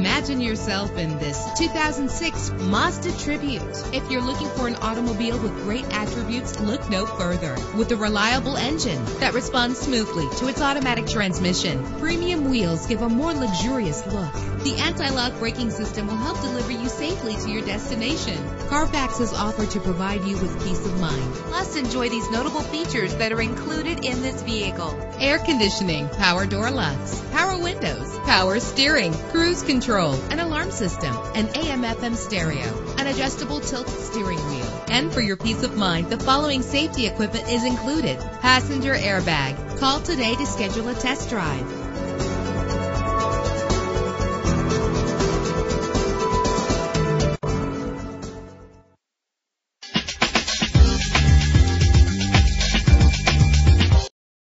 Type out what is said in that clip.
Imagine yourself in this 2006 Mazda Tribute. If you're looking for an automobile with great attributes, look no further. With a reliable engine that responds smoothly to its automatic transmission, premium wheels give a more luxurious look. The anti-lock braking system will help deliver you safely to your destination. Carfax is offered to provide you with peace of mind. Plus, enjoy these notable features that are included in this vehicle. Air conditioning, power door locks, power windows, power steering, cruise control, an alarm system, an AM FM stereo, an adjustable tilt steering wheel. And for your peace of mind, the following safety equipment is included. Passenger airbag. Call today to schedule a test drive.